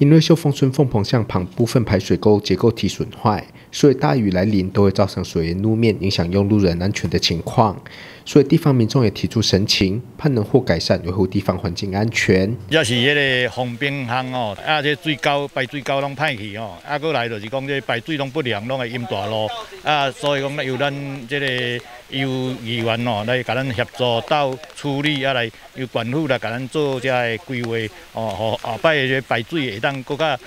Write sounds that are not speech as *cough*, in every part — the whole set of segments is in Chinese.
因为秀峰村凤棚巷旁部分排水沟结构体损坏，所以大雨来临都会造成水源路面，影响用路人安全的情况。所以地方民众也提出申请，盼能或改善维护地方环境安全。要是迄个风冰巷哦，啊，这水沟排水沟拢歹去哦，啊，过来就是讲这排水拢不良，拢会淹大路，啊，所以讲由咱这个由议员哦来甲咱协助到处理，啊来由政府来甲咱做这个规划哦，后后摆这排水会当搁较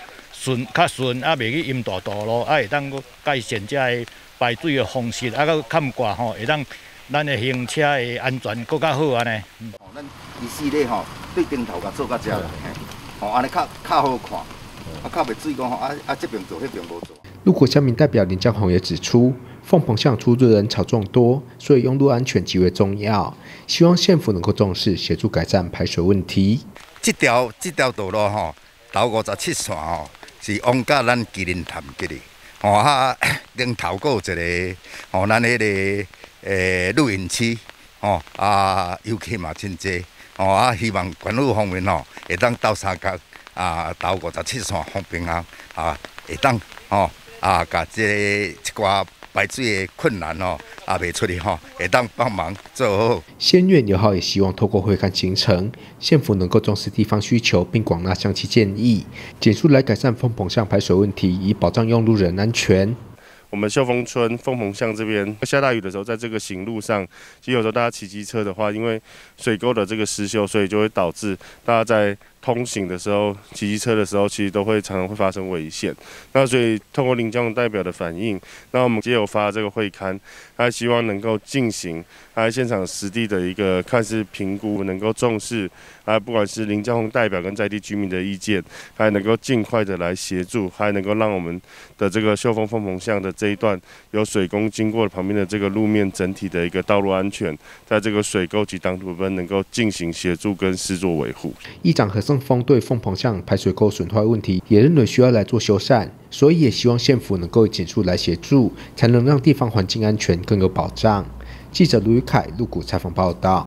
顺较顺，啊，袂去淹大道路，啊，会当搁改善遮个排水的方式，啊，搁看挂吼，会当。咱的行车的安全搁较好安尼。哦，咱一系列吼，对顶头甲做较正，吼安尼较较好看，啊较袂水讲吼，啊啊这边做，迄边无做。路国乡民代表林江宏也指出，凤凰巷出入人潮众多，所以用路安全极为重要，希望县府能够重视，协助改善排水问题。这条这条道路吼，头五十七线吼，是往甲咱吉林潭这里，吼啊 *coughs* 顶头有一个，吼咱迄个。诶，露营区，吼啊，游客嘛真济，吼啊，希望管府方面吼，会当到三角啊，到五十七线方平啊，啊，会当吼啊，甲这一寡排水的困难吼，也袂出去吼，会当帮忙做好。县院友好也希望透过会看行程，县府能够重视地方需求，并广纳乡亲建议，减速来改善风棚巷排水问题，以保障用路人安全。我们秀峰村凤棚巷这边下大雨的时候，在这个行路上，其实有时候大家骑机车的话，因为水沟的这个失修，所以就会导致大家在通行的时候、骑机车的时候，其实都会常常会发生危险。那所以通过林江代表的反应，那我们也有发这个会刊，他希望能够进行他现场实地的一个看似评估，能够重视啊，不管是林江红代表跟在地居民的意见，还能够尽快的来协助，还能够让我们的这个秀峰凤凰巷的。这一段有水工经过旁边的这个路面整体的一个道路安全，在这个水沟及挡土分能够进行协助跟施作维护。议长何风对凤棚巷排水沟损坏问题也认为需要来做修缮，所以也希望县府能够减速来协助，才能让地方环境安全更有保障。记者卢宇凯、入股采访报道。